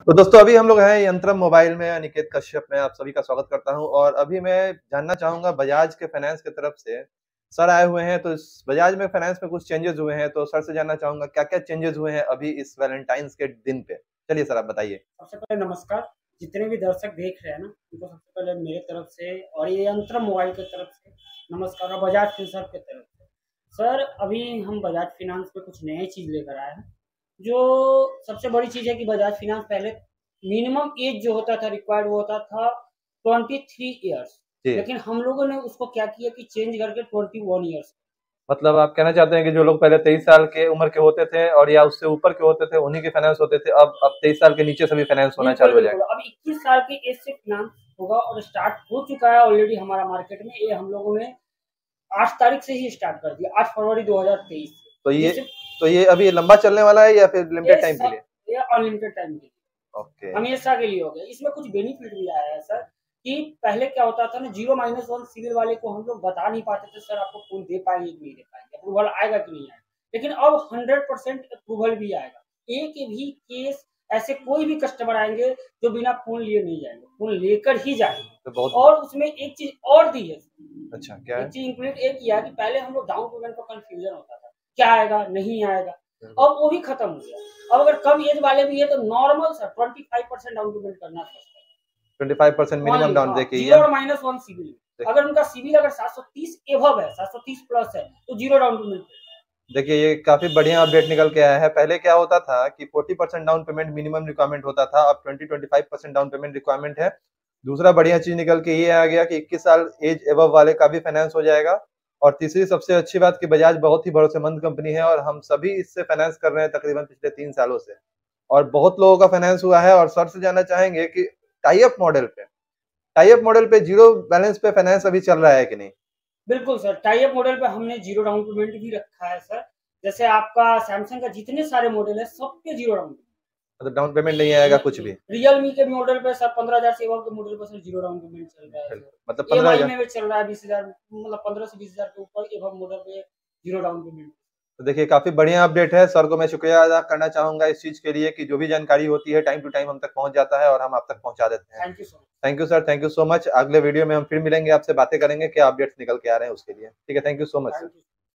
तो दोस्तों, अभी हम लोग हैं यंत्रम मोबाइल में, अनिकेत कश्यप में, आप सभी का स्वागत करता हूँ। और अभी मैं जानना चाहूँगा बजाज के फाइनेंस की तरफ़ से, सर आए हुए हैं तो इस बजाज में फाइनेंस में कुछ चेंजेस हुए हैं तो सर से जानना चाहूँगा क्या क्या चेंजेस हुए हैं अभी इस वैलेंटाइंस के दिन पे? चलिए सर, आप बताइए। सबसे पहले नमस्कार। जितने भी दर्शक देख रहे हैं ना, उनको सबसे पहले मेरे तरफ़ से और ये यंत्र मोबाइल की तरफ़ से नमस्कार, और बजाज फिनसर्व की तरफ़ से। सर, अभी हम बजाज फिनांस पे कुछ नए चीज़ लेकर आए हैं। जो सबसे बड़ी चीज़ है कि बजाज फिनांस पहले मिनिमम एज जो होता था रिक्वायर्ड वो होता था ट्वेंटी थ्री ईयर्स लेकिन हम लोगों ने उसको क्या किया कि चेंज करके ट्वेंटी वन ईयर्स मतलब आप कहना चाहते हैं कि जो लोग पहले तेईस साल के उम्र के होते थे और या उससे ऊपर के होते थे उन्हीं के फाइनेंस होते थे अब अब तेईस साल के नीचे सभी फाइनेंस होना चालू हो जाएगा। अब इक्कीस साल की एज से फाइनेंस होगा और स्टार्ट हो चुका है ऑलरेडी हमारा मार्केट में। ये हम लोगों ने आठ तारीख से ही स्टार्ट कर दिया आठ फरवरी दो हज़ार तेईस तो ये तो ये अभी लंबा चलने वाला है या फिर लिमिटेड टाइम के लिए? ये अनलिमिटेड टाइम के लिए। ओके हमेशा के लिए हो गया इसमें कुछ बेनिफिट भी आया है सर कि पहले क्या होता था ना ज़ीरो माइनस वन सिविल वाले को हम लोग बता नहीं पाते थे सर आपको फ़ोन दे पाएँगे कि नहीं दे पाएँगे अप्रूवल आएगा कि नहीं आएगा। लेकिन अब हंड्रेड परसेंट अप्रूवल भी आएगा। एक भी केस ऐसे कोई भी कस्टमर आएँगे जो बिना फ़ोन लिए नहीं जाएँगे फ़ोन लेकर ही जाएँगे। तो और उसमें एक चीज़ और दी है अच्छा क्या एक चीज़ इंक्लूड एक किया कि पहले हम लोग डाउन पेमेंट का कंफ्यूजन होता था। क्या आएगा नहीं आएगा। हम्म। अब वो भी खत्म हो गया। अब अगर कम एज वाले भी है तो normal sir twenty five percent down payment करना पड़ता है। Twenty five percent minimum down देखिए ज़ीरो और माइनस वन सिविल अगर उनका सिविल अगर सात सौ तीस एवब है सात सौ तीस प्लस है तो ज़ीरो डाउन पेमेंट देखिए ये काफ़ी बढ़िया अपडेट निकल के आया है। पहले क्या होता था कि 40 percent down payment minimum requirement होता था। अब 20 25 परसेंट डाउन पेमेंट रिक्वायरमेंट है। दूसरा बढ़िया चीज़ निकल के ये आ गया कि 21 साल एज एवब वाले का भी फाइनेंस हो जाएगा। और तीसरी सबसे अच्छी बात कि बजाज बहुत ही भरोसेमंद कंपनी है और हम सभी इससे फाइनेंस कर रहे हैं तकरीबन पिछले तीन सालों से। और बहुत लोगों का फाइनेंस हुआ है और सर से जानना चाहेंगे कि टाइप मॉडल पे टाइप मॉडल पे ज़ीरो बैलेंस पे फाइनेंस अभी चल रहा है कि नहीं? बिल्कुल सर टाइप मॉडल पे हमने ज़ीरो डाउन पेमेंट भी रखा है, सर। जैसे आपका सैमसंग का जितने सारे मॉडल है सब पे ज़ीरो डाउन मतलब डाउन पेमेंट नहीं आएगा कुछ भी। रियलमी के मॉडल पे सर पंद्रह हज़ार सेवा के मॉडल पर सर ज़ीरो डाउन पेमेंट चल रहा है। मतलब पंद्रह हज़ार। में चल रहा है बीस हज़ार मतलब पंद्रह से बीस हज़ार के ऊपर एवं मॉडल पे ज़ीरो डाउन पेमेंट तो देखिए काफ़ी बढ़िया अपडेट है। सर को मैं शुक्रिया अदा करना चाहूँगा इस चीज़ के लिए कि जो भी जानकारी होती है टाइम टू टाइम हम तक पहुँच जाता है और हम आप तक पहुँचा देते हैं। Thank you thank you sir thank you so much अगले वीडियो में हम फिर मिलेंगे आपसे बातें करेंगे क्या अपडेट्स निकल के आ रहे हैं उसके लिए। ठीक है थैंक यू सो मच